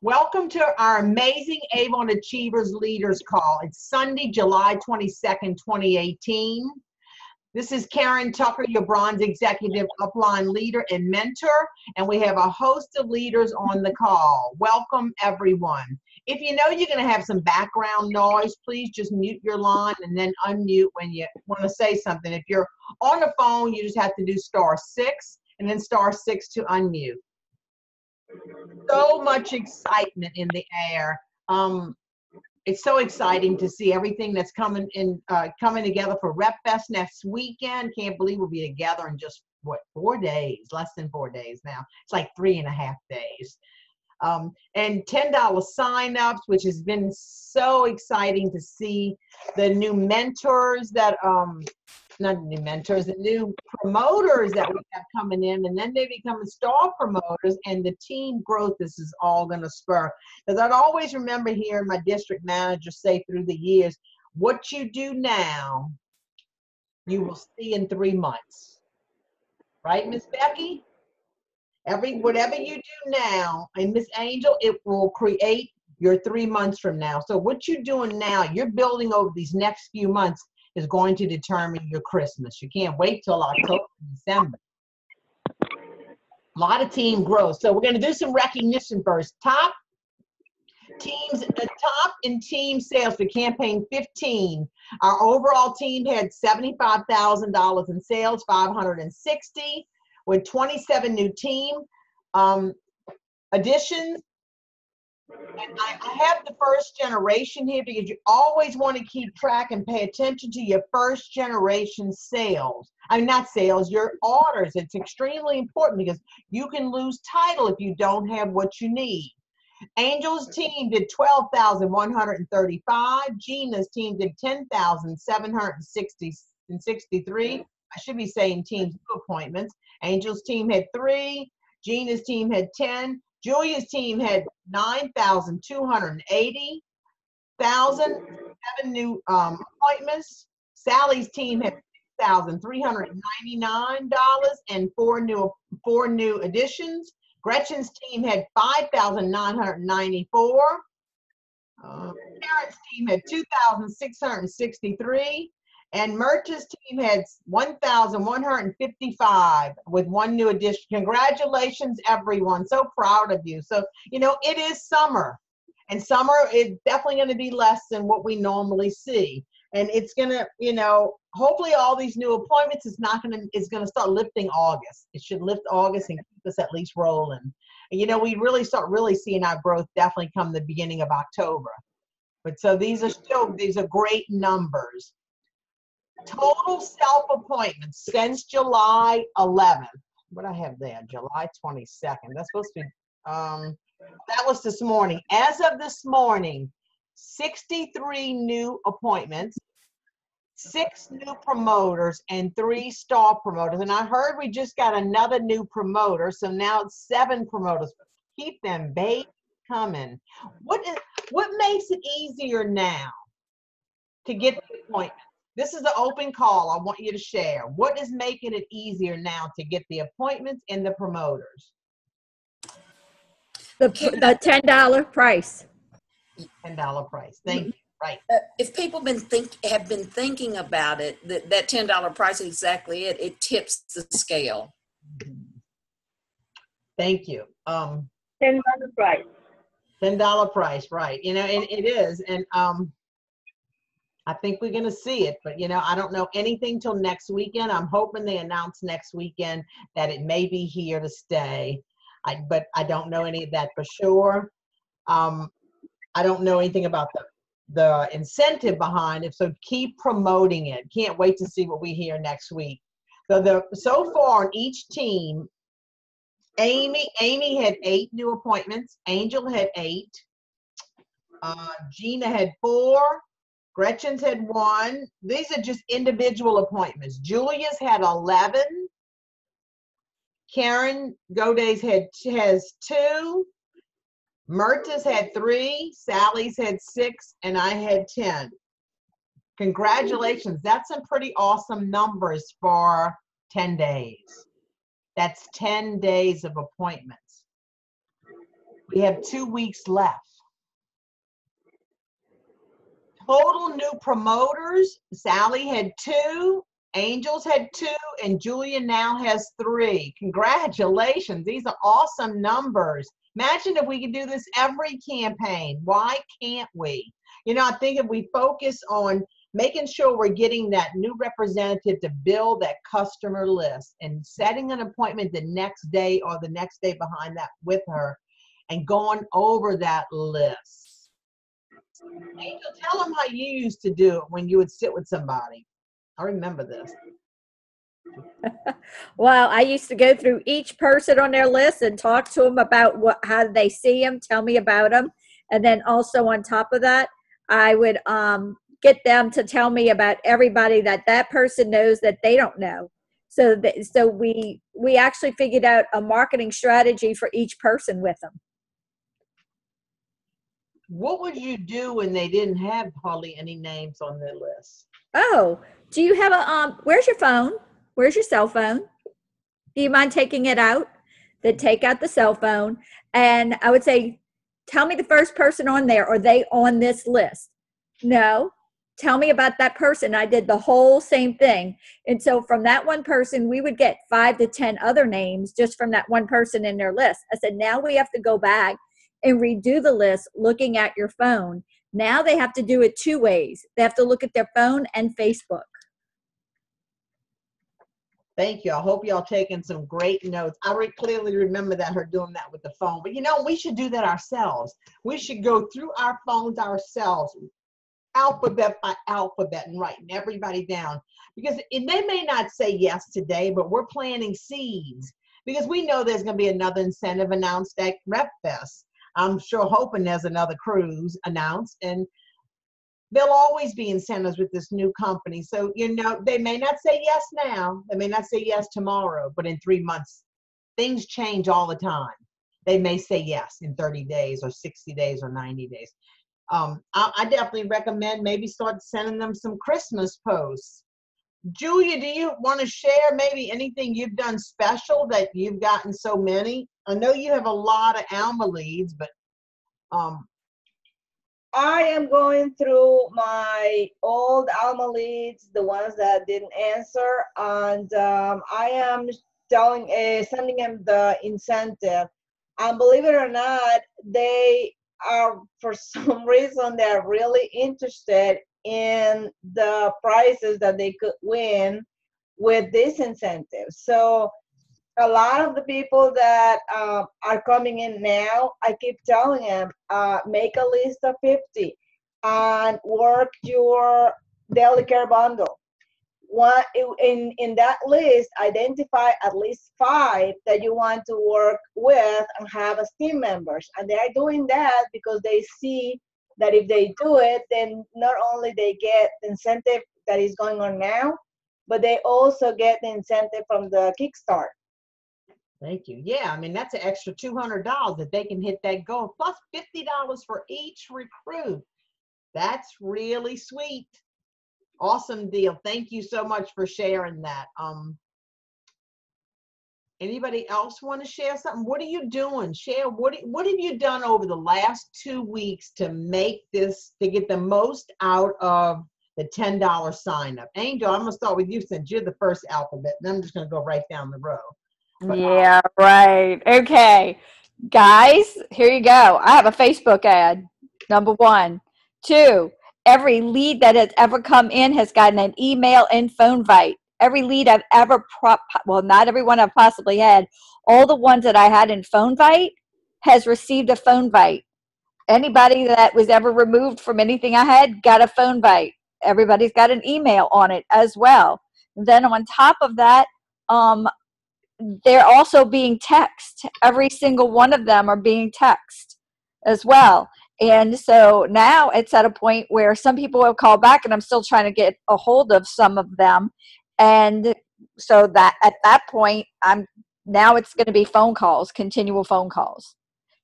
Welcome to our amazing Avon Achievers Leaders Call. It's Sunday, July 22nd, 2018. This is Karen Tucker, your bronze executive upline leader and mentor, and we have a host of leaders on the call. Welcome, everyone. If you know you're going to have some background noise, please just mute your line and then unmute when you want to say something. If you're on the phone, you just have to do star six and then star six to unmute so much excitement in the air. Um, it's so exciting to see everything that's coming in, uh, coming together for Rep Fest next weekend. Can't believe we'll be together in just what four days, less than four days now. It's like three and a half days. Um, and $10 signups, which has been so exciting to see the new mentors that um, not new mentors, the new promoters that we have coming in, and then they become star promoters, and the team growth this is all going to spur. Because I'd always remember hearing my district manager say through the years, what you do now, you will see in three months. Right, Miss Becky? Every whatever you do now, and Miss Angel, it will create your three months from now. So what you're doing now, you're building over these next few months is going to determine your Christmas. You can't wait till October, December. A lot of team growth. So we're going to do some recognition first. Top teams, the top in team sales for campaign 15. Our overall team had $75,000 in sales, 560 with 27 new team um, additions I, I have the first generation here because you always want to keep track and pay attention to your first generation sales. I mean, not sales, your orders. It's extremely important because you can lose title if you don't have what you need. Angel's team did 12,135. Gina's team did 10,763. I should be saying teams appointments. Angel's team had three. Gina's team had 10. Julia's team had 9,280 thousand seven new um, appointments. Sally's team had thousand three hundred ninety nine dollars and four new four new additions. Gretchen's team had five thousand nine hundred ninety four. Uh, Karen's team had two thousand six hundred sixty three. And Merch's team had 1,155 with one new addition. Congratulations, everyone. So proud of you. So, you know, it is summer. And summer is definitely going to be less than what we normally see. And it's going to, you know, hopefully all these new appointments is not going to, is going to start lifting August. It should lift August and keep us at least rolling. And, you know, we really start really seeing our growth definitely come the beginning of October. But so these are still, these are great numbers total self appointments since July 11th. What I have there, July 22nd. That's supposed to be, um, that was this morning. As of this morning, 63 new appointments, six new promoters, and three star promoters. And I heard we just got another new promoter, so now it's seven promoters. Keep them baby coming. What is what makes it easier now to get the appointment? This is an open call. I want you to share. What is making it easier now to get the appointments and the promoters? The, the ten dollar price. Ten dollar price. Thank you. Right. Uh, if people been think have been thinking about it, that that ten dollar price is exactly it. It tips the scale. Thank you. Um, ten dollar price. Ten dollar price. Right. You know, and it is. And um, I think we're going to see it, but you know, I don't know anything till next weekend. I'm hoping they announce next weekend that it may be here to stay. I, but I don't know any of that for sure. Um, I don't know anything about the the incentive behind it. So keep promoting it. Can't wait to see what we hear next week. So the so far on each team, Amy Amy had eight new appointments. Angel had eight. Uh, Gina had four. Gretchen's had one. These are just individual appointments. Julia's had 11. Karen Goday's had has two. Myrta's had three. Sally's had six, and I had 10. Congratulations. That's some pretty awesome numbers for 10 days. That's 10 days of appointments. We have two weeks left. Total new promoters, Sally had two, Angels had two, and Julia now has three. Congratulations. These are awesome numbers. Imagine if we could do this every campaign. Why can't we? You know, I think if we focus on making sure we're getting that new representative to build that customer list and setting an appointment the next day or the next day behind that with her and going over that list. Angel, tell them how you used to do it when you would sit with somebody. I remember this. Well, I used to go through each person on their list and talk to them about what how they see them, tell me about them, and then also on top of that, I would um, get them to tell me about everybody that that person knows that they don't know. So that, so we we actually figured out a marketing strategy for each person with them. What would you do when they didn't have hardly any names on their list? Oh, do you have a um? Where's your phone? Where's your cell phone? Do you mind taking it out? Then take out the cell phone, and I would say, tell me the first person on there. Are they on this list? No. Tell me about that person. I did the whole same thing, and so from that one person, we would get five to ten other names just from that one person in their list. I said, now we have to go back and redo the list, looking at your phone. Now they have to do it two ways. They have to look at their phone and Facebook. Thank you. I hope y'all taking some great notes. I re- clearly remember that her doing that with the phone. But you know, we should do that ourselves. We should go through our phones ourselves, alphabet by alphabet, and writing everybody down. Because they may not say yes today, but we're planting seeds. Because we know there's going to be another incentive announced at Rep Fest. I'm sure hoping there's another cruise announced, and there'll always be incentives with this new company. So, you know, they may not say yes now, they may not say yes tomorrow, but in three months, things change all the time. They may say yes in 30 days or 60 days or 90 days. Um, I, I definitely recommend maybe start sending them some Christmas posts. Julia, do you want to share maybe anything you've done special that you've gotten so many? I know you have a lot of Alma leads, but um, I am going through my old Alma leads, the ones that didn't answer, and um, I am telling, uh, sending them the incentive. And believe it or not, they are for some reason they're really interested in the prizes that they could win with this incentive. So a lot of the people that uh, are coming in now, I keep telling them, uh, make a list of 50 and work your daily care bundle. One, in, in that list, identify at least five that you want to work with and have as team members. And they're doing that because they see that if they do it, then not only they get the incentive that is going on now, but they also get the incentive from the Kickstart. Thank you. Yeah, I mean, that's an extra $200 that they can hit that goal, plus $50 for each recruit. That's really sweet. Awesome deal. Thank you so much for sharing that. Um, anybody else want to share something? What are you doing? Share what what have you done over the last two weeks to make this to get the most out of the $10 sign up? Angel, I'm gonna start with you since you're the first alphabet, and I'm just gonna go right down the row. But, Yeah, right. Okay. Guys, here you go. I have a Facebook ad. Number one. Two, every lead that has ever come in has gotten an email and phone invite. Every lead I've ever, pro- well, not every one I've possibly had, all the ones that I had in phone invite has received a phone invite. Anybody that was ever removed from anything I had got a phone invite. Everybody's got an email on it as well. Then on top of that, um, they're also being text. Every single one of them are being text as well. And so now it's at a point where some people have called back, and I'm still trying to get a hold of some of them. And so that at that point, I'm now it's going to be phone calls, continual phone calls.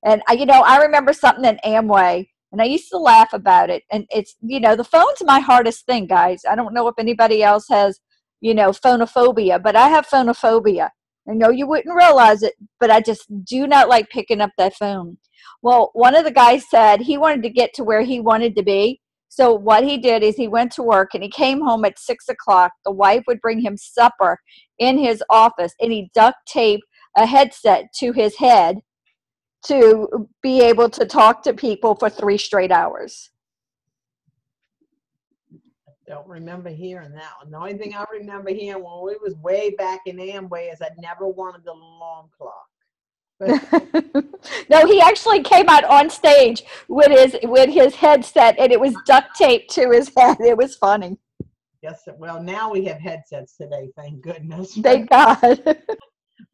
And I, you know, I remember something in Amway, and I used to laugh about it. And it's, you know, the phone's my hardest thing, guys. I don't know if anybody else has, you know, phonophobia, but I have phonophobia I know you wouldn't realize it, but I just do not like picking up that phone. Well, one of the guys said he wanted to get to where he wanted to be. So what he did is he went to work and he came home at six o'clock. The wife would bring him supper in his office and he duct taped a headset to his head to be able to talk to people for three straight hours. Don't remember hearing that one. The only thing I remember hearing when we was way back in Amway is I never wanted the long clock. No, he actually came out on stage with his with his headset and it was duct taped to his head. It was funny. yes, well, now we have headsets today, thank goodness. Thank God.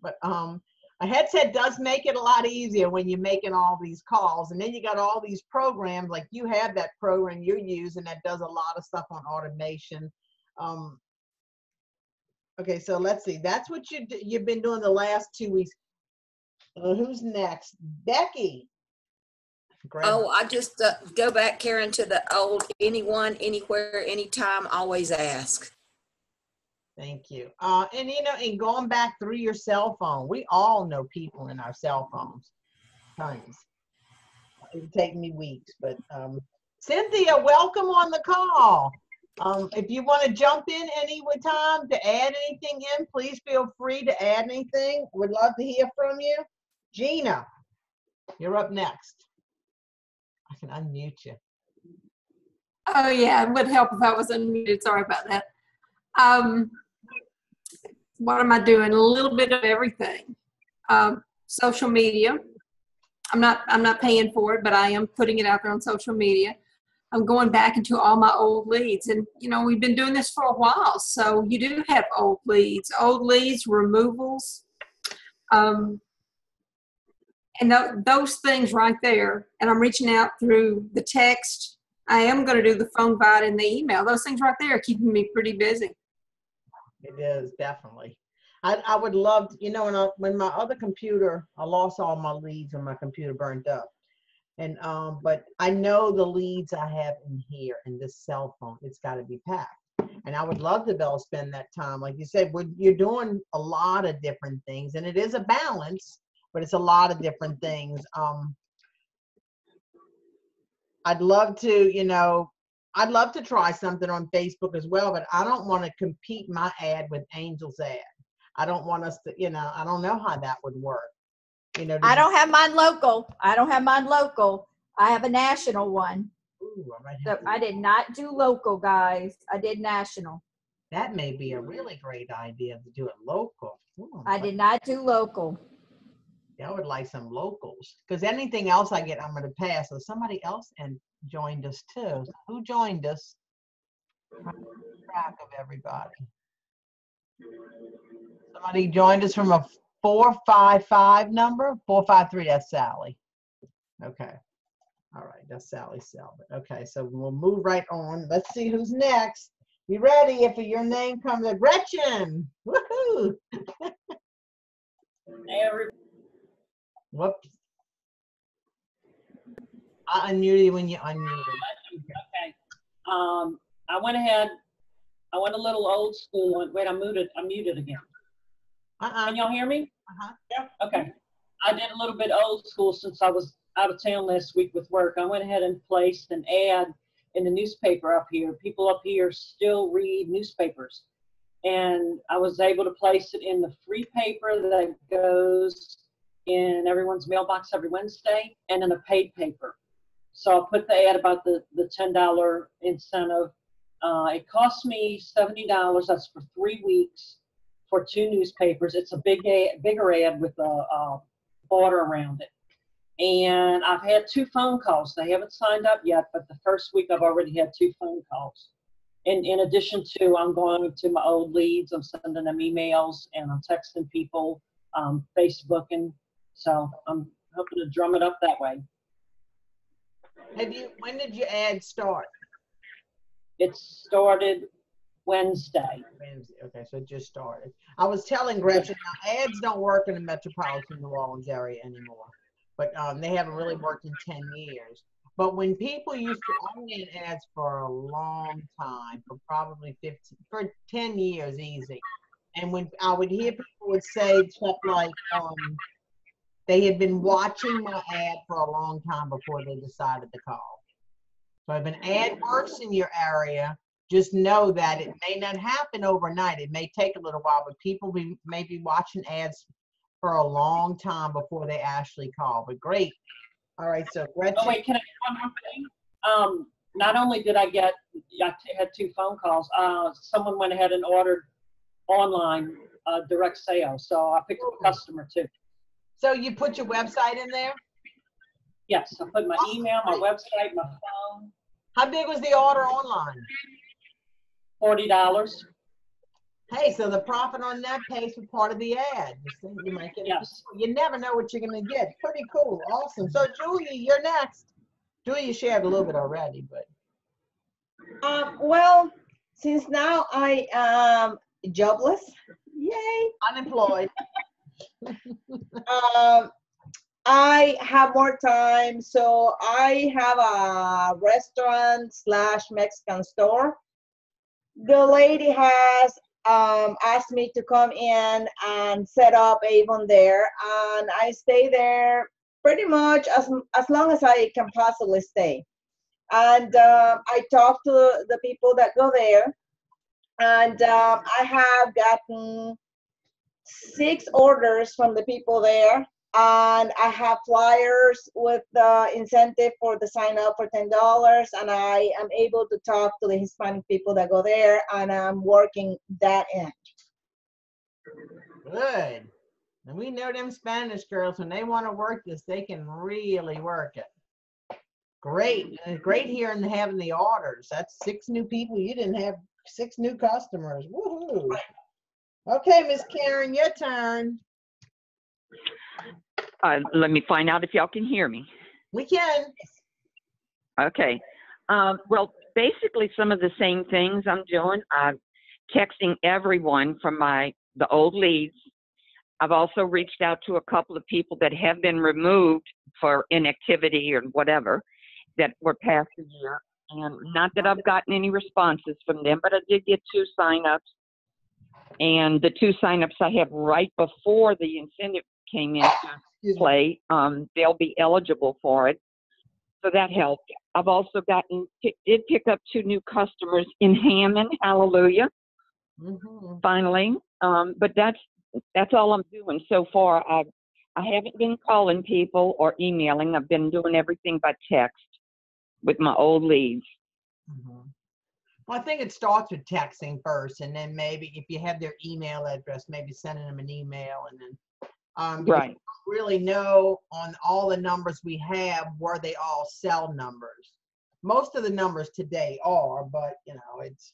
But um, a headset does make it a lot easier when you're making all these calls. And then you got all these programs, like you have that program you're using that does a lot of stuff on automation. Um, okay, so let's see. That's what you you've been doing the last two weeks. Uh, who's next? Becky. Grab- Oh, I just uh, go back, Karen, to the old anyone, anywhere, anytime, always ask. Thank you. Uh, and you know, and going back through your cell phone, we all know people in our cell phones. Tons. It would take me weeks, but um, Cynthia, welcome on the call. Um, if you want to jump in any time to add anything in, please feel free to add anything. Would love to hear from you. Gina, you're up next. I can unmute you. Oh yeah, it would help if I was unmuted. Sorry about that. Um, what am I doing? A little bit of everything. Um, social media. I'm not. I'm not paying for it, but I am putting it out there on social media. I'm going back into all my old leads, and you know we've been doing this for a while, so you do have old leads, old leads, removals, um, and th- those things right there. And I'm reaching out through the text, I am going to do the phone bite and the email. Those things right there are keeping me pretty busy. It is definitely. I, I would love, to- you know, when I, when my other computer, I lost all my leads when my computer burned up. And, um, but I know the leads I have in here in this cell phone, it's got to be packed. And I would love to be able to spend that time. Like you said, when you're doing a lot of different things and it is a balance, but it's a lot of different things. Um, I'd love to, you know, I'd love to try something on Facebook as well, but I don't want to compete my ad with Angel's ad. I don't want us to, you know, I don't know how that would work. You know, I don't have mine local. I don't have mine local. I have a national one. Ooh, I So to- I did not do local, guys. I did national. that may be a really great idea to do it local. Ooh, I did not do local. I would like some locals because anything else I get, I'm going to pass. So somebody else and joined us too. Who joined us? Trying to keep Track of everybody. Somebody joined us from a four five five number. Four five three. That's Sally. Okay. All right. That's Sally Selvin. Okay. So we'll move right on. Let's see who's next. Be ready if your name comes. up. Gretchen. Woohoo! Whoops. I unmuted you when you unmuted. Okay. Um, I went ahead, I went a little old school. Wait, I'm muted, I'm muted again. Uh-uh. Can y'all hear me? Uh-huh. Yeah, okay. I did a little bit old school since I was out of town last week with work. I went ahead and placed an ad in the newspaper up here. People up here still read newspapers. And I was able to place it in the free paper that goes in everyone's mailbox every Wednesday and in a paid paper. So I'll put the ad about the, the ten dollar incentive. Uh, it cost me seventy dollars. That's for three weeks for two newspapers. It's a big ad, bigger ad with a, a border around it. And I've had two phone calls. They haven't signed up yet, but the first week I've already had two phone calls. In, in addition to, I'm going to my old leads. I'm sending them emails and I'm texting people, um, Facebooking. So I'm hoping to drum it up that way. Have you, when did your ad start? It started Wednesday. Wednesday. Okay, so it just started. I was telling Gretchen, now ads don't work in the metropolitan New Orleans area anymore, but um, they haven't really worked in 10 years. But when people used to, I ran ads for a long time, for probably 15, for 10 years easy. And when I would hear people would say stuff like, um, they had been watching my ad for a long time before they decided to call. So if an ad works in your area, just know that it may not happen overnight. It may take a little while, but people be, may be watching ads for a long time before they actually call. But great. All right, so Oh, Gretchen, wait, can I one more thing? Um, not only did I get, I had two phone calls, uh, someone went ahead and ordered online, uh, direct sale, so I picked up a customer too. So you put your website in there? Yes, I put my email, my website, my phone, How big was the order online? forty dollars. Hey, so the profit on that pays for part of the ad. You see, you might get, Yes. you never know what you're gonna get. Pretty cool, awesome. So Julie, you're next. Julia shared a little bit already, but Um, well, since now I am jobless, yay, unemployed. um, I have more time, so I have a restaurant slash Mexican store. The lady has um, asked me to come in and set up Avon there, and I stay there pretty much as as long as I can possibly stay. And um, I talk to the people that go there, and um, I have gotten six orders from the people there and I have flyers with the incentive for the sign up for ten dollars, and I am able to talk to the Hispanic people that go there, and I'm working that end. Good. And we know them Spanish girls, when they want to work this, they can really work it. Great. And great hearing having the orders. That's six new people. You didn't have six new customers. Woohoo. Okay, Miss Karen, your turn. Uh, let me find out if y'all can hear me. We can. Okay. Um, well, basically, some of the same things I'm doing. I'm texting everyone from my the old leads. I've also reached out to a couple of people that have been removed for inactivity or whatever that were past a year. And not that I've gotten any responses from them, but I did get two signups. And the two signups I have right before the incentive came into play, um, they'll be eligible for it. So that helped. I've also gotten, did pick up two new customers in Hammond, hallelujah, Mhm. finally. Um, but that's, that's all I'm doing so far. I, I haven't been calling people or emailing. I've been doing everything by text with my old leads. Mhm. Well, I think it starts with texting first, and then maybe if you have their email address, maybe sending them an email, and then um, Right. really know on all the numbers we have were they all cell numbers. Most of the numbers today are, but you know, it's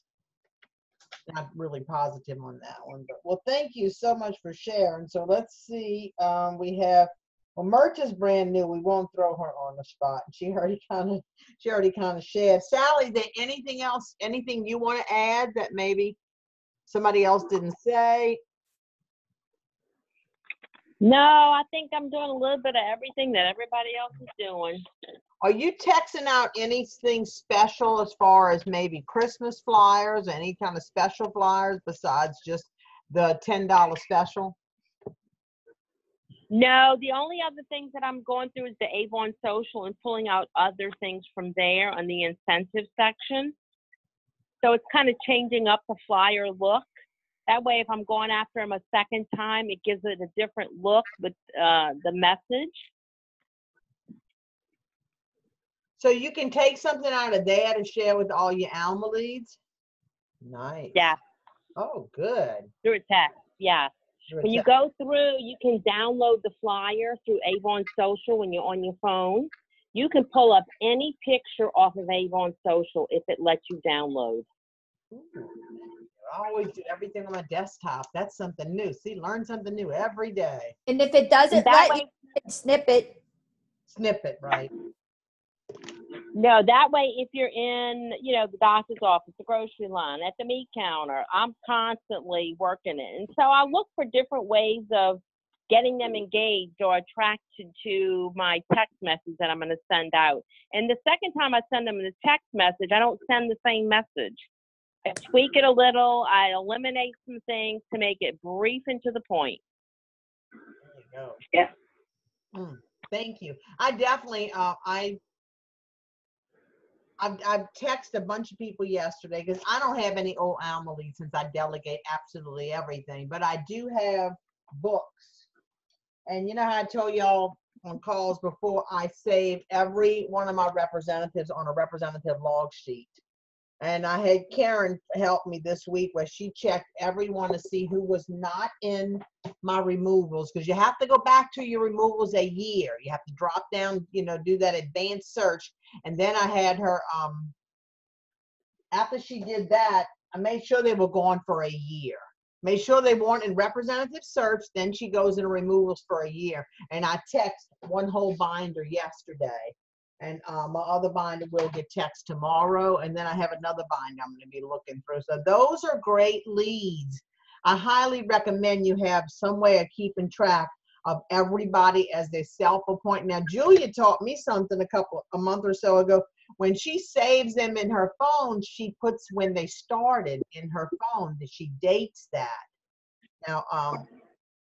not really positive on that one. But well, thank you so much for sharing. So let's see. Um, we have well, Merch is brand new. We won't throw her on the spot. She already kind of she already kind of shared. Sally, is there anything else, anything you want to add that maybe somebody else didn't say? No, I think I'm doing a little bit of everything that everybody else is doing. Are you texting out anything special as far as maybe Christmas flyers, any kind of special flyers besides just the ten dollar special? No, the only other things that I'm going through is the Avon Social and pulling out other things from there on the incentive section. So it's kind of changing up the flyer look. That way, if I'm going after them a second time, it gives it a different look with uh, the message. So you can take something out of there to share with all your Alma leads? Nice. Yeah, Oh, good. through a text. Yeah. You're a When you go through, you can download the flyer through Avon Social when you're on your phone. You can pull up any picture off of Avon Social if it lets you download. Ooh, I always do everything on my desktop. That's something new. See, learn something new every day. And if it doesn't That let way, you snip it, Snippet, right? No, that way if you're in, you know, the doctor's office, the grocery line, at the meat counter, I'm constantly working it. And so I look for different ways of getting them engaged or attracted to my text message that I'm going to send out. And the second time I send them the text message, I don't send the same message. I tweak it a little. I eliminate some things to make it brief and to the point. go. Yeah. Mm, Thank you. I definitely, uh, I, I've, I've texted a bunch of people yesterday because I don't have any old Alma since I delegate absolutely everything, but I do have books. And you know how I told y'all on calls before, I save every one of my representatives on a representative log sheet. And I had Karen help me this week where she checked everyone to see who was not in my removals because you have to go back to your removals a year. You have to drop down, you know, do that advanced search. And then I had her, um, after she did that, I made sure they were gone for a year. Made sure they weren't in representative search. Then she goes in removals for a year. And I text one whole binder yesterday. And um, my other binder will get text tomorrow. And then I have another binder I'm going to be looking through. So those are great leads. I highly recommend you have some way of keeping track of everybody as they self-appoint. Now, Julia taught me something a couple, a month or so ago. When she saves them in her phone, she puts when they started in her phone. that She dates that. Now, um,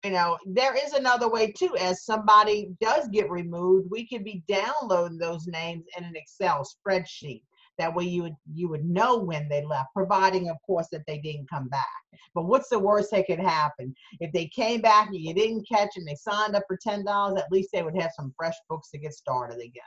you know, there is another way too. As somebody does get removed, we could be downloading those names in an Excel spreadsheet. That way you would you would know when they left, providing of course that they didn't come back. But what's the worst that could happen? If they came back and you didn't catch and they signed up for ten dollars, at least they would have some fresh books to get started again.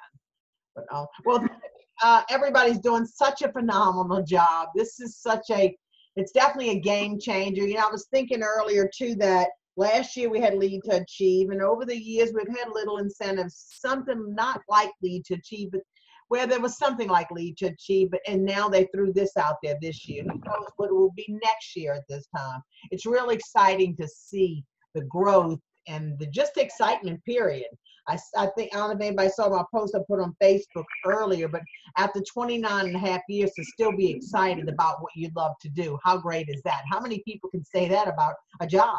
But uh, well, uh, everybody's doing such a phenomenal job. This is such a it's definitely a game changer. You know, I was thinking earlier too that last year we had lead to achieve, and over the years we've had little incentives, something not like lead to achieve, but where there was something like lead to achieve, but and now they threw this out there this year. Who knows what it will be next year at this time? It's really exciting to see the growth and the just excitement. Period. I think I don't know if anybody saw my post I put on Facebook earlier, but after 29 and a half years to still be excited about what you love to do, how great is that? How many people can say that about a job?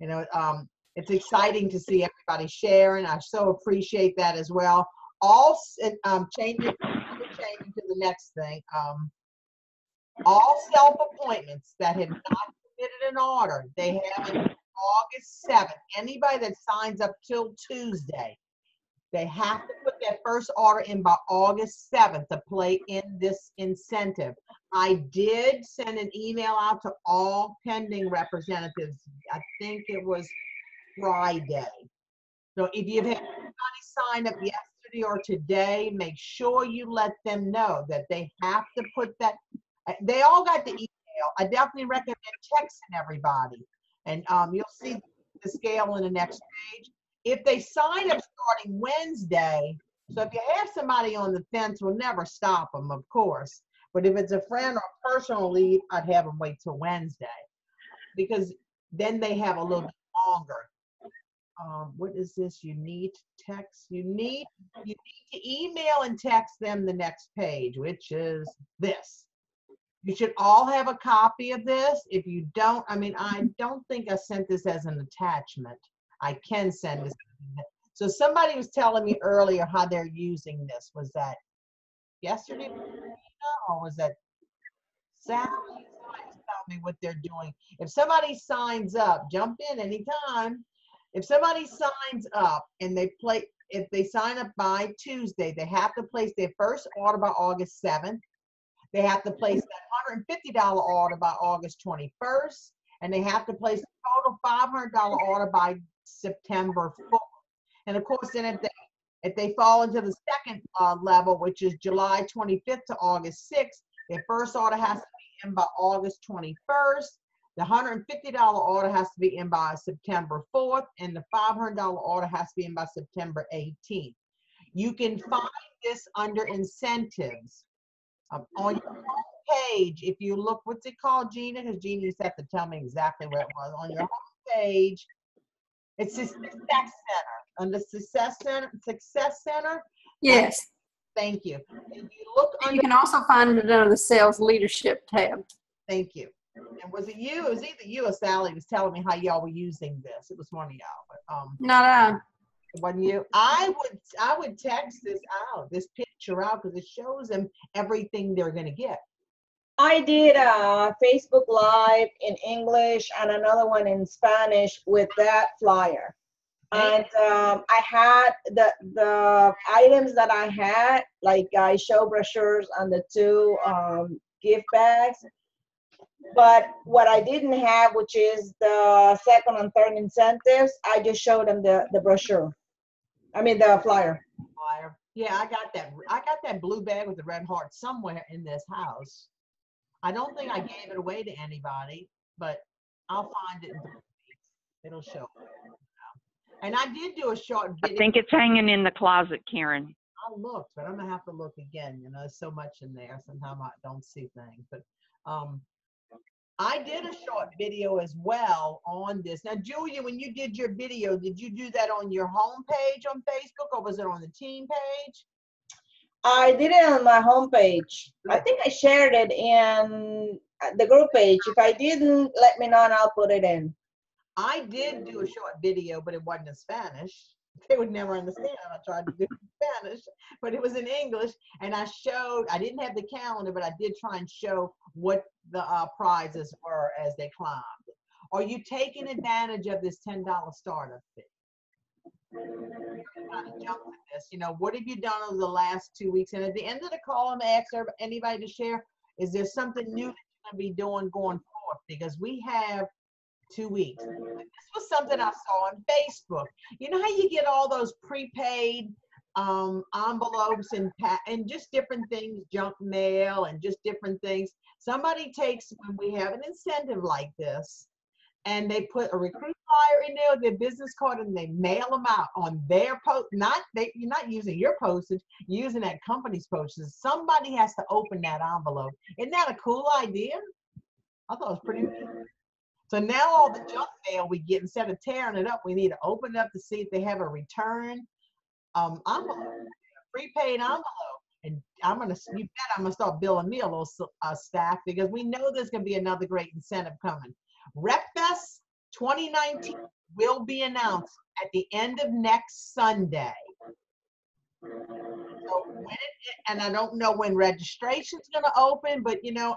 You know, um, it's exciting to see everybody sharing. I so appreciate that as well. All um, changing, changing to the next thing. Um, all self-appointments that have not submitted an order, they have August 7th. Anybody that signs up till Tuesday, they have to put their first order in by August 7th to play in this incentive. I did send an email out to all pending representatives. I think it was Friday. So if you've had anybody sign up yesterday or today, make sure you let them know that they have to put that, uh, they all got the email. I definitely recommend texting everybody. And um, you'll see the scale in the next page. If they sign up starting Wednesday, so if you have somebody on the fence, we'll never stop them, of course. But if it's a friend or personal I'd have them wait till Wednesday. Because then they have a little bit longer. Um, what is this? You need to text, you need, you need to email and text them the next page, which is this. You should all have a copy of this. If you don't, I mean, I don't think I sent this as an attachment. I can send this. So somebody was telling me earlier how they're using this. Was that yesterday, or was that was telling me what they're doing. If somebody signs up, jump in anytime. If somebody signs up and they play, if they sign up by Tuesday, they have to place their first order by August 7th. They have to place that $150 order by August 21st, and they have to place a total $500 order by September 4th. And of course, then if they if they fall into the second uh, level, which is July 25th to August 6th, their first order has to be in by August 21st. The $150 order has to be in by September 4th, and the $500 order has to be in by September 18th. You can find this under incentives. Um, on your page, if you look, what's it called, Gina? Because Gina to have to tell me exactly where it was. On your home page, it's the Success Center. Under the Success Center, Success Center, Yes. thank you. If you look under, you can also find it under the sales leadership tab. thank you. And was it you? It was either you or Sally was telling me how y'all were using this. It was one of y'all, but um, Not I. it wasn't you. I would I would text this out, this picture out, because it shows them everything they're gonna get. I did a Facebook Live in English and another one in Spanish with that flyer. And um, I had the the items that I had, like I show brochures on the two um, gift bags. But what I didn't have, which is the second and third incentives, I just showed them the, the brochure. I mean the flyer. flyer. Yeah, I got that. I got that blue bag with the red heart somewhere in this house. I don't think I gave it away to anybody, but I'll find it. in three weeks. It'll show. And I did do a short video. I think it's hanging in the closet, Karen. I looked, but I'm gonna have to look again. You know, there's so much in there. Sometimes I don't see things, but um, I did a short video as well on this. Now, Julia, when you did your video, did you do that on your home page on Facebook or was it on the team page? I did it on my homepage. I think I shared it in uh, the group page. If I didn't, let me know and I'll put it in. I did do a short video, but it wasn't in Spanish. They would never understand. I tried to do it in Spanish, but it was in English. And I showed, I didn't have the calendar, but I did try and show what the uh, prizes were as they climbed. Are you taking advantage of this $10 startup fee? Kind of jump at this. You know, what have you done over the last two weeks? And at the end of the call, I'm ask anybody to share. Is there something new that you're gonna be doing going forward? Because we have two weeks. This was something I saw on Facebook. You know how you get all those prepaid um, envelopes and pa- and just different things, junk mail and just different things. Somebody takes when we have an incentive like this, and they put a recruit flyer in there, with their business card, and they mail them out on their post. Not they, you're not using your postage, using that company's postage. Somebody has to open that envelope. Isn't that a cool idea? I thought it was pretty. So now all the junk mail we get, instead of tearing it up, we need to open it up to see if they have a return um, envelope, prepaid envelope. And I'm gonna, you bet I'm gonna start billing me a little uh, staff because we know there's gonna be another great incentive coming. RepFest 2019 will be announced at the end of next Sunday. So when and I don't know when registration is gonna open, but you know,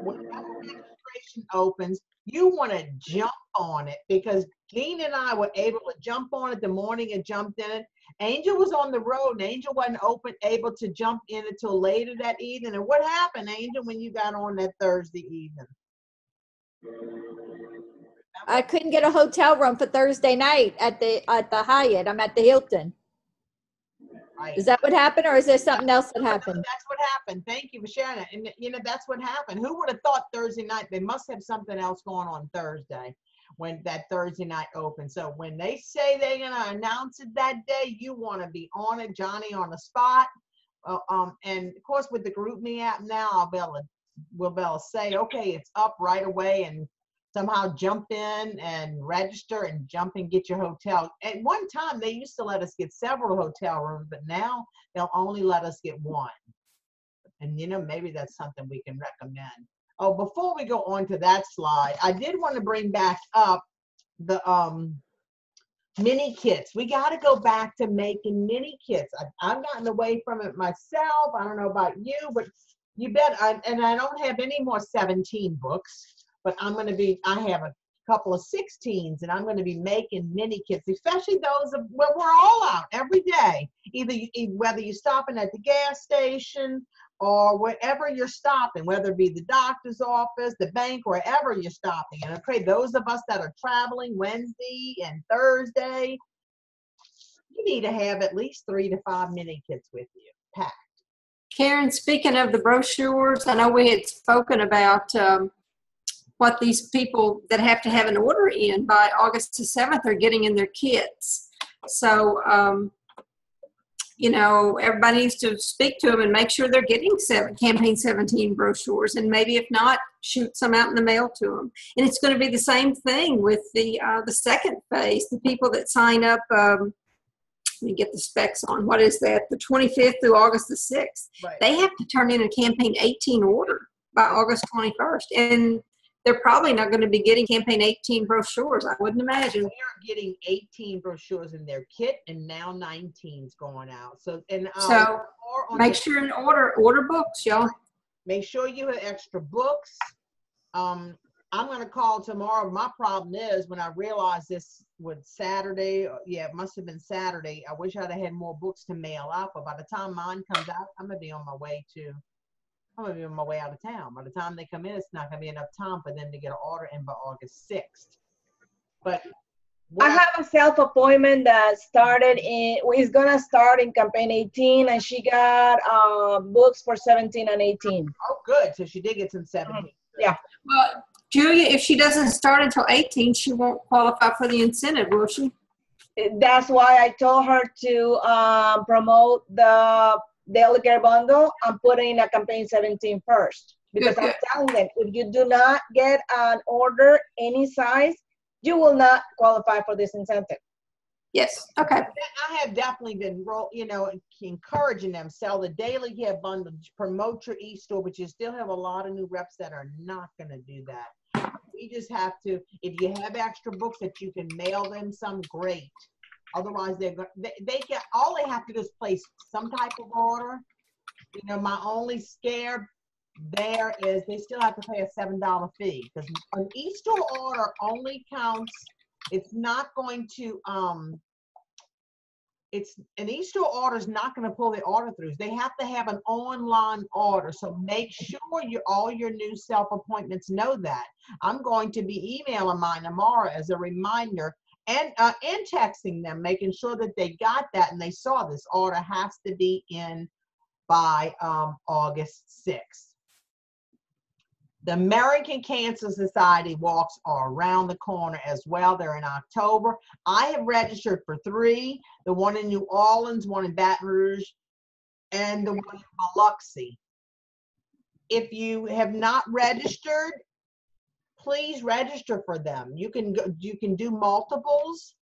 when registration opens, you want to jump on it because Dean and I were able to jump on it the morning and jumped in it. Angel was on the road and Angel wasn't open, able to jump in until later that evening. And what happened, Angel, when you got on that Thursday evening? I couldn't get a hotel room for Thursday night at the at the Hyatt. I'm at the Hilton. Right. Is that what happened, or is there something else that happened? That's what happened. Thank you for sharing it. And you know, that's what happened. Who would have thought Thursday night? They must have something else going on Thursday when that Thursday night opens. So when they say they're gonna announce it that day, you want to be on it, Johnny, on the spot. Uh, um, and of course, with the Group Me app now, I'll be able to, we'll be able to say, okay, it's up right away, and somehow jump in and register and jump and get your hotel. At one time, they used to let us get several hotel rooms, but now they'll only let us get one. And you know, maybe that's something we can recommend. Oh, before we go on to that slide, I did want to bring back up the um mini kits. We got to go back to making mini kits. I, I've gotten away from it myself. I don't know about you, but you bet. I, and I don't have any more 17 books, but I'm going to be, I have a couple of 16s and I'm going to be making mini kits, especially those of, where we're all out every day. Either, you, whether you're stopping at the gas station or wherever you're stopping, whether it be the doctor's office, the bank, wherever you're stopping. And okay, those of us that are traveling Wednesday and Thursday, you need to have at least three to five mini kits with you, packed. Karen, speaking of the brochures, I know we had spoken about um, what these people that have to have an order in by August the 7th are getting in their kits. So, um, you know, everybody needs to speak to them and make sure they're getting seven, campaign 17 brochures. And maybe if not, shoot some out in the mail to them. And it's going to be the same thing with the, uh, the second phase, the people that sign up. Um, let me get the specs on. What is that? The 25th through August the 6th Right. they have to turn in a campaign 18 order by August 21st. And they're probably not going to be getting campaign 18 brochures, I wouldn't imagine. They are getting 18 brochures in their kit, and now 19's going out. So, and uh, So make sure and order order books, y'all. Make sure you have extra books. Um, I'm gonna call tomorrow. My problem is when I realized this was Saturday, yeah, it must have been Saturday. I wish I'd have had more books to mail out, but by the time mine comes out, I'm gonna be on my way to, I'm gonna be on my way out of town. By the time they come in, it's not gonna be enough time for them to get an order in by August sixth. But I have a self appointment that started in, well, is gonna start in campaign 18, and she got uh, books for 17 and 18. Oh, good. So she did get some seventeen. Yeah. Well, Julia, if she doesn't start until 18, she won't qualify for the incentive, will she? That's why I told her to um, promote the daily care bundle and put in a campaign 17 first. Because Good, I'm telling them, if you do not get an order any size, you will not qualify for this incentive. Yes, okay. I have definitely been, you know, encouraging them, sell the daily care bundle, promote your e-store, but you still have a lot of new reps that are not gonna do that. We just have to, if you have extra books that you can mail them some, great. Otherwise, they're, they, they get, all they have to do is place some type of order. You know, my only scare there is they still have to pay a seven dollar fee, because an e-store order only counts it's not going to um it's an e-store order is not going to pull the order throughs they have to have an online order. So make sure you all your new self appointments know that. I'm going to be emailing mine tomorrow as a reminder and uh, and texting them making sure that they got that and they saw this order has to be in by um, august 6th the American Cancer Society walks are around the corner as well. They're in October. I have registered for three the one in New Orleans, one in Baton Rouge, and the one in Biloxi. If you have not registered, please register for them. You can go, you can do multiples.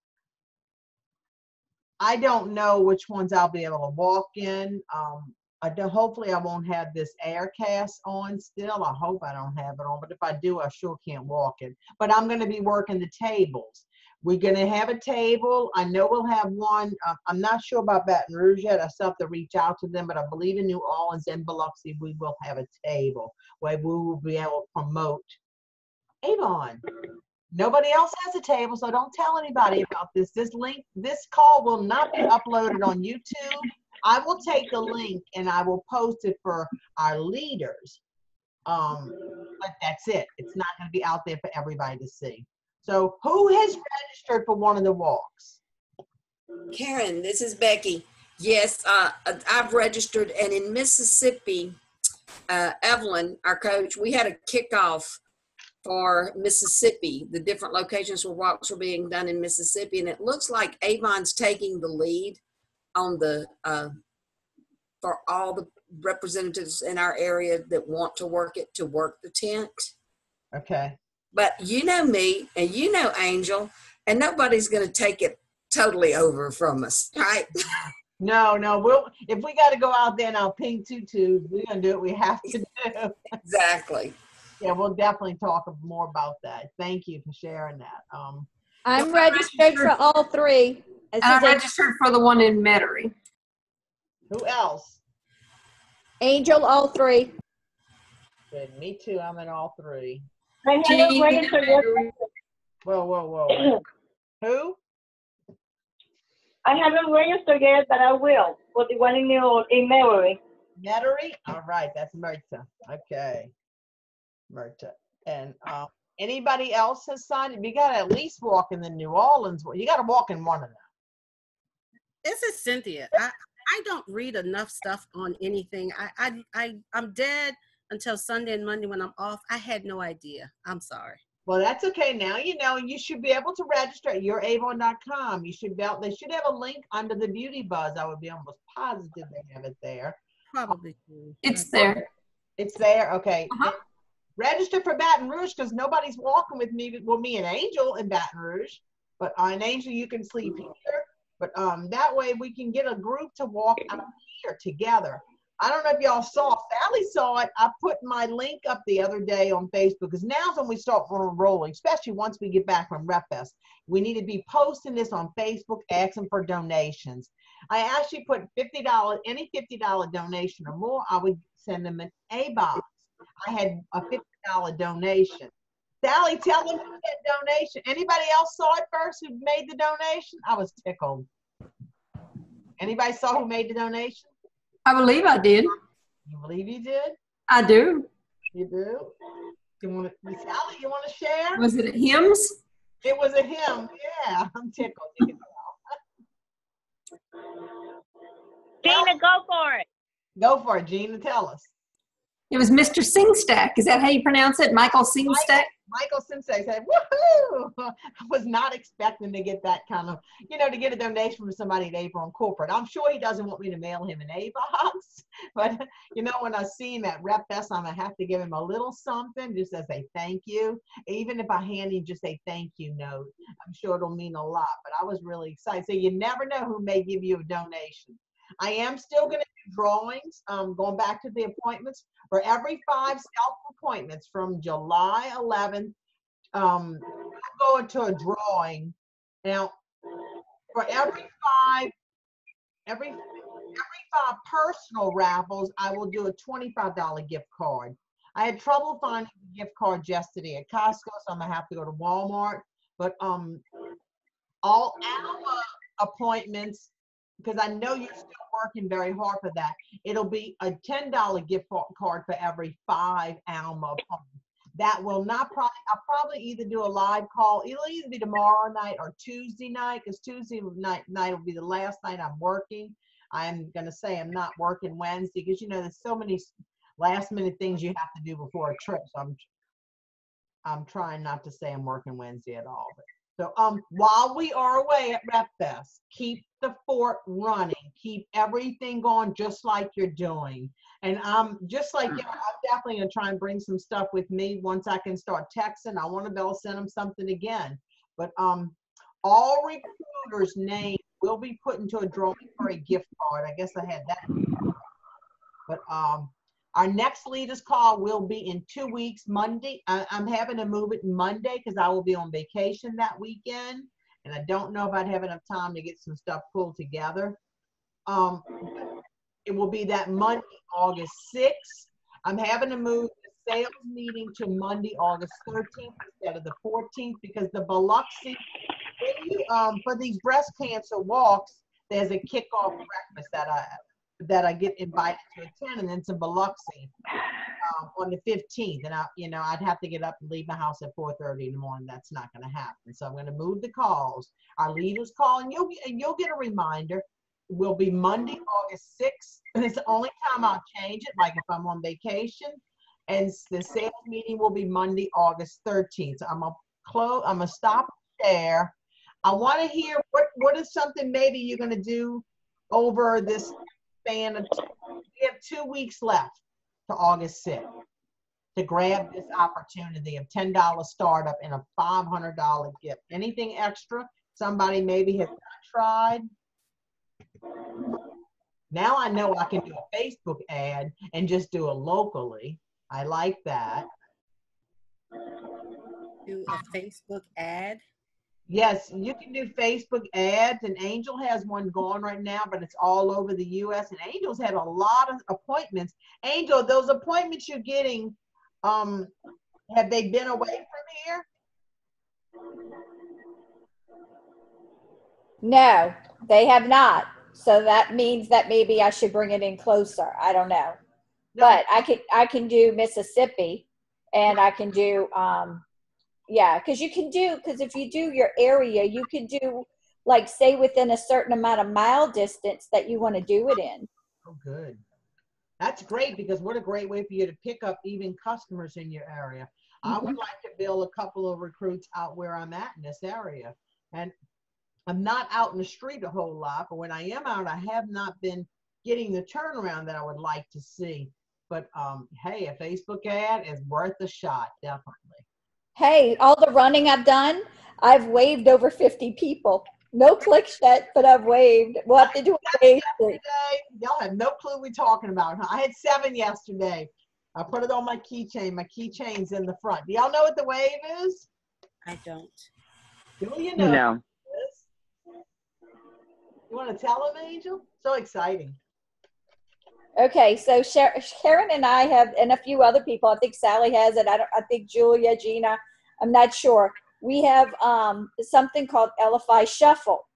I don't know which ones I'll be able to walk in. Um, I do, hopefully I won't have this air cast on still. I hope I don't have it on, but if I do, I sure can't walk it. But I'm going to be working the tables. We're going to have a table. I know we'll have one. Uh, I'm not sure about Baton Rouge yet. I still have to reach out to them, but I believe in New Orleans and Biloxi, we will have a table where we will be able to promote Avon. Nobody else has a table, so don't tell anybody about this. This link, this call will not be uploaded on YouTube. I will take the link and I will post it for our leaders. Um, but that's it. It's not going to be out there for everybody to see. So, who has registered for one of the walks? Karen, this is Becky. Yes, uh, I've registered, and in Mississippi, uh, Evelyn, our coach, we had a kickoff for Mississippi. The different locations where walks were being done in Mississippi, and it looks like Avon's taking the lead on the uh, for all the representatives in our area that want to work it to work the tent. Okay. But you know me, and you know Angel, and nobody's going to take it totally over from us, right? No, no. We'll if we got to go out there and I'll ping tutu, we're gonna do what we have to do. exactly. Yeah, we'll definitely talk more about that. Thank you for sharing that. Um, I'm registered for all three. As And I soon as I- registered for the one in Metairie. who else? Angel, all three. Good. Me too. I'm in all three. I Jean, haven't registered yet. Whoa, whoa, whoa. who? I haven't registered yet, but I will for the one in New in Mary. Metairie? All right, that's Merta. Okay. Merta. And um, anybody else has signed? You got to at least walk in the New Orleans. one. You got to walk in one of them. This is Cynthia. I, I don't read enough stuff on anything. I, I, I, I'm dead until Sunday and Monday when I'm off. I had no idea. I'm sorry. Well, that's okay. Now you know. You should be able to register at youravon.com. You should be able, they should have a link under the beauty buzz. I would be almost positive they have it there. Probably. It's there. It's there. Okay. Uh-huh. Register for Baton Rouge because nobody's walking with me. Well, me and Angel in Baton Rouge, but on Angel you can sleep here. But um, that way we can get a group to walk out here together. I don't know if y'all saw. Sally saw it. I put my link up the other day on Facebook because now's when we start rolling, especially once we get back from RepFest. We need to be posting this on Facebook, asking for donations. I actually put fifty dollars, any fifty dollar donation or more, I would send them an A box. I had a fifty dollar donation. Sally, tell them who that donation. Anybody else saw it first who made the donation? I was tickled. Anybody saw who made the donation? I believe I did. You believe you did? I do. You do? You want to, Sally, you want to share? Was it hymns? It was a hymn. Yeah, I'm tickled. You can Gina, go for it. Go for it, Gina. Tell us. It was Mr. Singstack. Is that how you pronounce it? Michael Singstack? Michael Sensei said, woohoo! I was not expecting to get that kind of, you know, to get a donation from somebody at Avon Corporate. I'm sure he doesn't want me to mail him an A box, but you know, when I see him at Rep Fest, I'm gonna have to give him a little something just as a thank you. Even if I hand him just a thank you note, I'm sure it'll mean a lot. But I was really excited. So you never know who may give you a donation. I am still gonna do drawings, um, going back to the appointments. For every five self appointments from July 11th, um, I'm going to a drawing. Now, for every five, every every five personal raffles, I will do a $25 gift card. I had trouble finding a gift cards yesterday at Costco, so I'm gonna have to go to Walmart. But um, all Alma appointments, because I know you're still working very hard for that. It'll be a $10 gift card for every five Alma. That will not probably, I'll probably either do a live call, it'll either be tomorrow night or Tuesday night, because Tuesday night, night will be the last night I'm working. I'm gonna say I'm not working Wednesday, because you know, there's so many last minute things you have to do before a trip, so I'm, I'm trying not to say I'm working Wednesday at all, but so um, while we are away at Rep Fest, keep the fort running. Keep everything going just like you're doing. And um, just like you, I'm definitely gonna try and bring some stuff with me once I can start texting. I want to be able to send them something again. But um, all recruiters' names will be put into a drawing for a gift card. I guess I had that. But um, our next leaders call will be in two weeks, Monday. I, I'm having to move it Monday because I will be on vacation that weekend. And I don't know if I'd have enough time to get some stuff pulled together. Um, it will be that Monday, August 6th. I'm having to move the sales meeting to Monday, August 13th instead of the 14th because the Biloxi, um, for these breast cancer walks, there's a kickoff breakfast that I that I get invited to attend, and then to Biloxi um, on the 15th. And I, you know, I'd have to get up and leave my house at 4:30 in the morning. That's not going to happen. So I'm going to move the calls. Our leaders call, and you'll and you'll get a reminder. Will be Monday, August 6th. And it's the only time I'll change it, like if I'm on vacation. And the sales meeting will be Monday, August 13th. So I'm gonna close. I'm gonna stop there. I want to hear what what is something maybe you're gonna do over this span of. We have two weeks left to August 6th to grab this opportunity of $10 startup and a $500 gift. Anything extra somebody maybe has not tried? Now I know I can do a Facebook ad and just do it locally. I like that. Do a Facebook ad. Yes, you can do Facebook ads, and Angel has one going right now, but it's all over the U.S. And Angel's had a lot of appointments. Angel, those appointments you're getting, um, have they been away from here? No, they have not. So that means that maybe I should bring it in closer. I don't know. No. But I can I can do Mississippi and I can do um yeah, because you can do because if you do your area, you can do like say within a certain amount of mile distance that you want to do it in. Oh, good. That's great because what a great way for you to pick up even customers in your area. I would like to build a couple of recruits out where I'm at in this area. And I'm not out in the street a whole lot, but when I am out, I have not been getting the turnaround that I would like to see. But um, hey, a Facebook ad is worth a shot, definitely. Hey, all the running I've done, I've waved over 50 people. No clicks yet, but I've waved. We'll have to do a wave. y'all have no clue we're talking about. Huh? I had seven yesterday. I put it on my keychain. My keychain's in the front. Do y'all know what the wave is? I don't. Do you know? No. what it is? You want to tell them, Angel? So exciting. Okay, so Sha- Sharon and I have, and a few other people. I think Sally has it. I don't. I think Julia, Gina. I'm not sure. We have um, something called LFI Shuffle.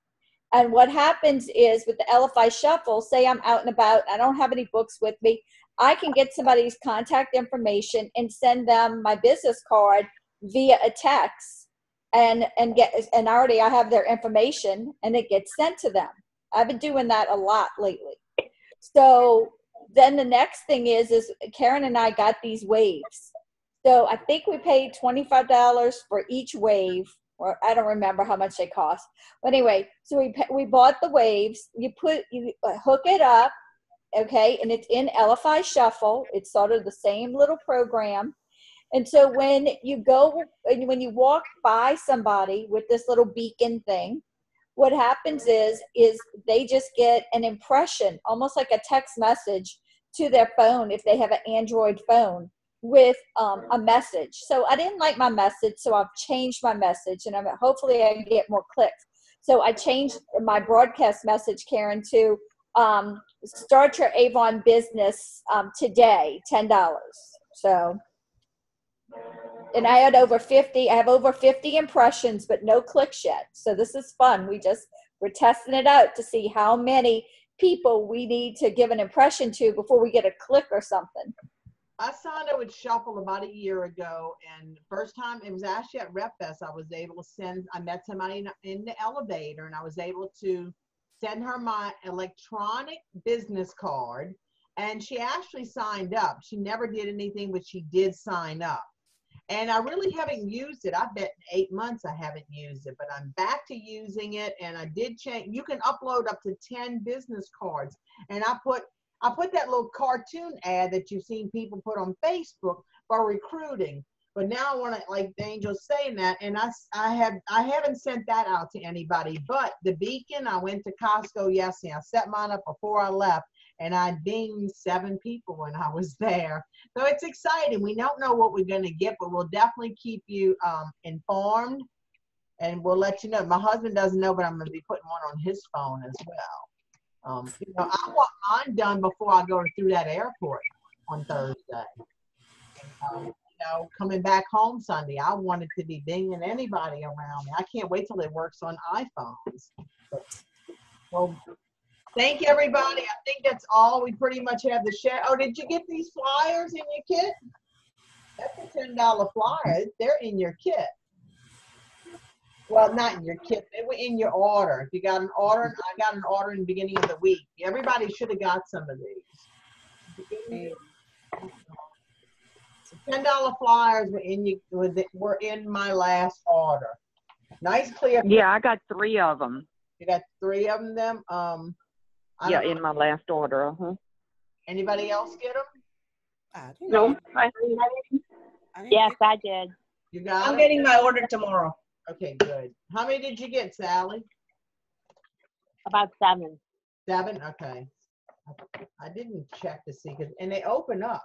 And what happens is with the LFI Shuffle, say I'm out and about, I don't have any books with me, I can get somebody's contact information and send them my business card via a text and and get and already I have their information and it gets sent to them. I've been doing that a lot lately. So then the next thing is is Karen and I got these waves. So I think we paid $25 for each wave or I don't remember how much they cost. But anyway, so we we bought the waves. You put you uh, hook it up, okay, and it's in LFI Shuffle. It's sort of the same little program. And so when you go and when you walk by somebody with this little beacon thing, what happens is is they just get an impression, almost like a text message to their phone if they have an Android phone with um, a message. So I didn't like my message, so I've changed my message, and I'm hopefully I get more clicks. So I changed my broadcast message, Karen, to um, start your Avon business um, today, ten dollars. So, and I had over fifty. I have over fifty impressions, but no clicks yet. So this is fun. We just we're testing it out to see how many people we need to give an impression to before we get a click or something. I signed up with Shuffle about a year ago, and first time it was actually at Rep Fest. I was able to send. I met somebody in the elevator, and I was able to send her my electronic business card, and she actually signed up. She never did anything, but she did sign up. And I really haven't used it. I bet in eight months I haven't used it, but I'm back to using it. And I did change. You can upload up to ten business cards, and I put I put that little cartoon ad that you've seen people put on Facebook for recruiting. But now I want to, like the angel's saying that, and I I have, I haven't sent that out to anybody. But the beacon, I went to Costco yesterday. I set mine up before I left, and I dinged seven people when I was there. So it's exciting. We don't know what we're going to get, but we'll definitely keep you um, informed, and we'll let you know. My husband doesn't know, but I'm going to be putting one on his phone as well. Um, you know, I want mine done before I go through that airport on Thursday. Um, you know, coming back home Sunday, I want it to be dinging anybody around me. I can't wait till it works on iPhones. But, well, thank you, everybody. I think that's all. We pretty much have the share. Oh, did you get these flyers in your kit? That's a ten dollar flyer. They're in your kit. Well, not in your kit. They were in your order. If you got an order, I got an order in the beginning of the week. Everybody should have got some of these. Ten dollar flyers were in you, were were in my last order. Nice clear. Yeah, I got three of them. You got three of them. Um, I Yeah, in my last order. Uh-huh. Anybody else get them? I No, I, I didn't Yes, get- I did. You got I'm 'em? getting my order tomorrow. Okay, good. How many did you get, Sally? About seven. Seven? Okay. I didn't check to see, 'cause- and they open up.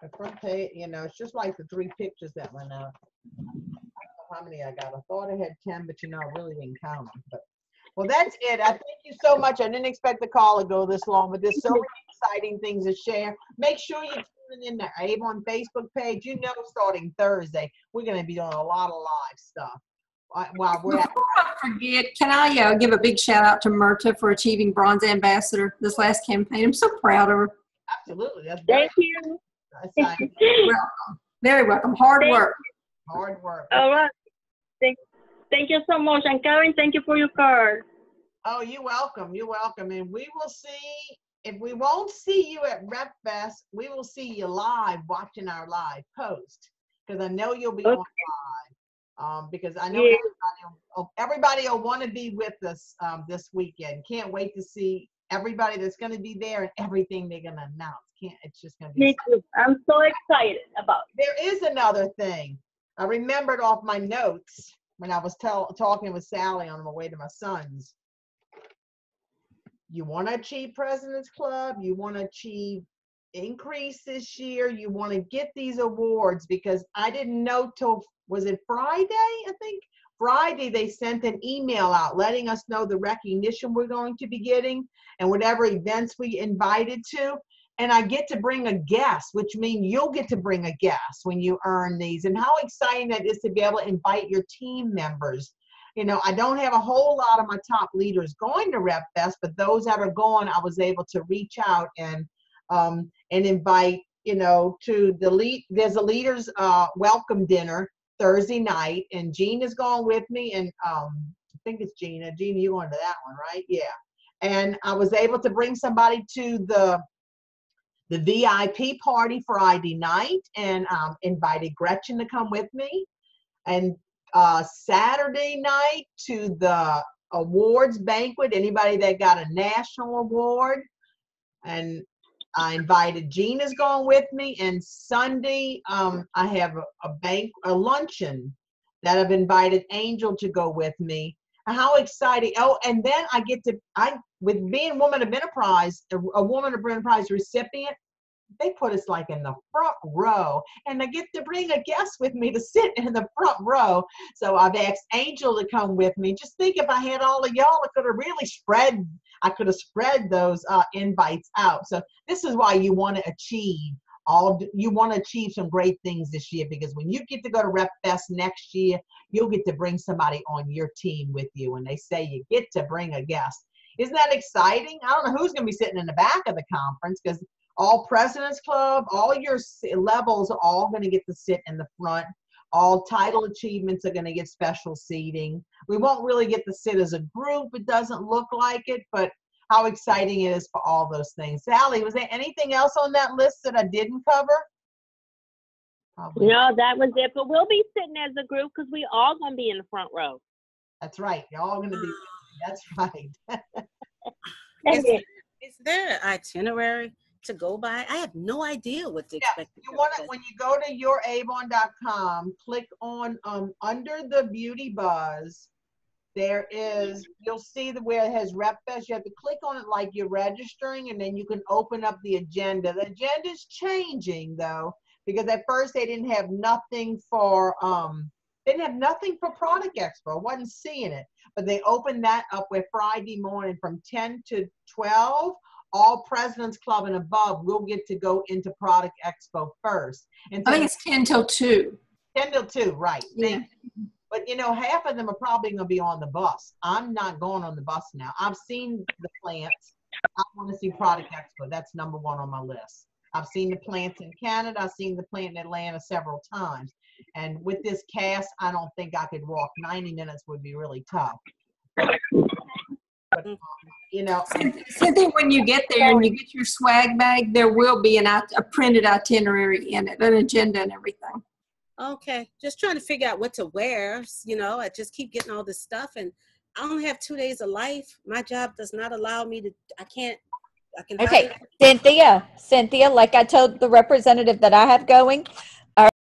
The front page, you know, it's just like the three pictures that went out. I don't know How many I got? I thought I had ten, but you know, I really didn't count them, but. Well, that's it. I thank you so much. I didn't expect the call to go this long, but there's so many exciting things to share. Make sure you tune in the Avon Facebook page. You know, starting Thursday, we're gonna be doing a lot of live stuff. uh, While we're at Before I forget, can I uh, give a big shout out to Myrta for achieving bronze ambassador this last campaign? I'm so proud of her. Absolutely. That's very Thank you. exciting. Welcome. Very welcome. Hard Thank work. Hard work. All right. Thank, you so much. And Karen, thank you for your card. Oh, you're welcome. You're welcome. And we will see, if we won't see you at Rep Fest, we will see you live watching our live post. Because I know you'll be on live. Um, because I know Yeah. everybody, will- everybody will want to be with us um, this weekend. Can't wait to see everybody that's going to be there and everything they're going to announce. Can't, it's just going to be Me too. I'm so excited about it. there is another thing. I remembered off my notes when I was tell, talking with Sally on my way to my son's. You want to achieve President's Club, you want to achieve increase this year, you want to get these awards because I didn't know till, was it Friday, I think? Friday, they sent an email out letting us know the recognition we're going to be getting and whatever events we invited to. And I get to bring a guest, which means you'll get to bring a guest when you earn these. And how exciting that is to be able to invite your team members. You know, I don't have a whole lot of my top leaders going to Rep Fest, but those that are going, I was able to reach out and um, and invite. You know, to the lead. There's a leaders uh, welcome dinner Thursday night, and Gina's going with me, and um, I think it's Gina. Gina, you going to that one, right? Yeah. And I was able to bring somebody to the the VIP party Friday night and um, invited Gretchen to come with me. And uh, Saturday night to the awards banquet, anybody that got a national award. And I invited Gina's going with me. And Sunday, um, I have a, a bank, a luncheon that I've invited Angel to go with me. How exciting! Oh, and then I get to I with being Woman of Enterprise, a, Woman of Enterprise recipient they put us like in the front row and I get to bring a guest with me to sit in the front row. So I've asked Angel to come with me. Just think if I had all of y'all, I could have really spread, I could have spread those uh, invites out. So this is why you want to achieve all you want to achieve some great things this year because when you get to go to rep fest next year you'll get to bring somebody on your team with you and they say you get to bring a guest isn't that exciting i don't know who's going to be sitting in the back of the conference because all President's Club, all your levels are all going to get to sit in the front. All title achievements are going to get special seating. We won't really get to sit as a group. It doesn't look like it, but how exciting it is for all those things. Sally, was there anything else on that list that I didn't cover? Probably. No, that was it. But we'll be sitting as a group because we all going to be in the front row. That's right. You're all going to be. That's right. is, is there an itinerary to go by? I have no idea what to expect. Yeah, you want to, when you go to youravon.com, click on um, under the beauty buzz. There is, you'll see the where it has Rep Fest. You have to click on it like you're registering, and then you can open up the agenda. The agenda is changing though, because at first they didn't have nothing for um, they didn't have nothing for Product Expo. I wasn't seeing it, but they opened that up where Friday morning from 10 to 12 all President's Club and above will get to go into Product Expo first. And I think it's 10 till 2. 10 till 2, right. Yeah. But you know, half of them are probably going to be on the bus. I'm not going on the bus now. I've seen the plants. I want to see Product Expo. That's number one on my list. I've seen the plants in Canada. I've seen the plant in Atlanta several times. And with this cast, I don't think I could walk. 90 minutes would be really tough. But, um, you know, Cynthia, when you get there and you get your swag bag, there will be an a printed itinerary in it, an agenda and everything. Okay, just trying to figure out what to wear. You know, I just keep getting all this stuff, and I only have two days of life. My job does not allow me to. I can't. I can. Okay, Cynthia, Cynthia, like I told the representative that I have going,